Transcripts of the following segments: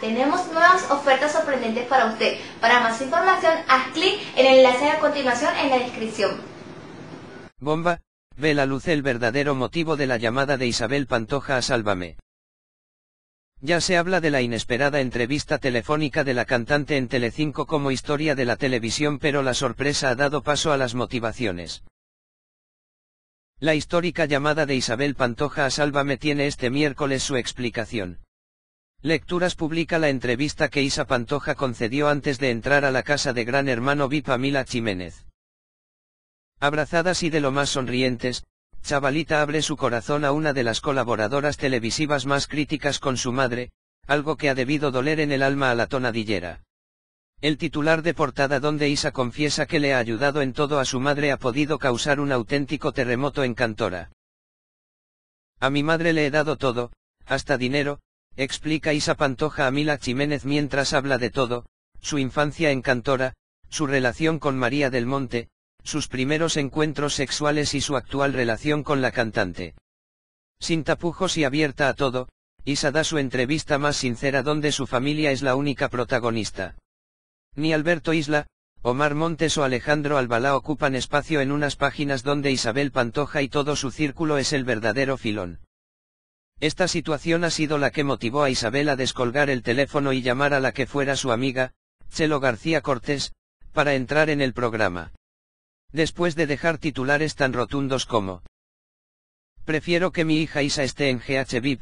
tenemos nuevas ofertas sorprendentes para usted. Para más información, haz clic en el enlace a continuación en la descripción. Bomba, ve la luz el verdadero motivo de la llamada de Isabel Pantoja a Sálvame. Ya se habla de la inesperada entrevista telefónica de la cantante en Telecinco como historia de la televisión pero la sorpresa ha dado paso a las motivaciones. La histórica llamada de Isabel Pantoja a Sálvame tiene este miércoles su explicación. Lecturas publica la entrevista que Isa Pantoja concedió antes de entrar a la casa de gran hermano VIP Mila Jiménez. Abrazadas y de lo más sonrientes, Chavalita abre su corazón a una de las colaboradoras televisivas más críticas con su madre, algo que ha debido doler en el alma a la tonadillera. El titular de portada donde Isa confiesa que le ha ayudado en todo a su madre ha podido causar un auténtico terremoto en Cantora. A mi madre le he dado todo, hasta dinero, explica Isa Pantoja a Mila Jiménez mientras habla de todo, su infancia en Cantora, su relación con María del Monte, sus primeros encuentros sexuales y su actual relación con la cantante. Sin tapujos y abierta a todo, Isa da su entrevista más sincera donde su familia es la única protagonista. Ni Alberto Isla, Omar Montes o Alejandro Albalá ocupan espacio en unas páginas donde Isabel Pantoja y todo su círculo es el verdadero filón. Esta situación ha sido la que motivó a Isabel a descolgar el teléfono y llamar a la que fuera su amiga, Chelo García Cortés, para entrar en el programa. Después de dejar titulares tan rotundos como Prefiero que mi hija Isa esté en GH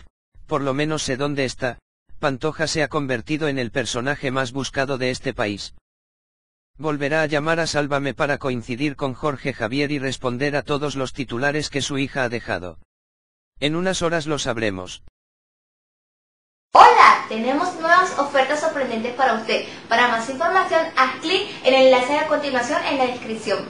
por lo menos sé dónde está, Pantoja se ha convertido en el personaje más buscado de este país. Volverá a llamar a Sálvame para coincidir con Jorge Javier y responder a todos los titulares que su hija ha dejado. En unas horas lo sabremos. Hola, tenemos nuevas ofertas sorprendentes para usted. Para más información, haz clic en el enlace a continuación en la descripción.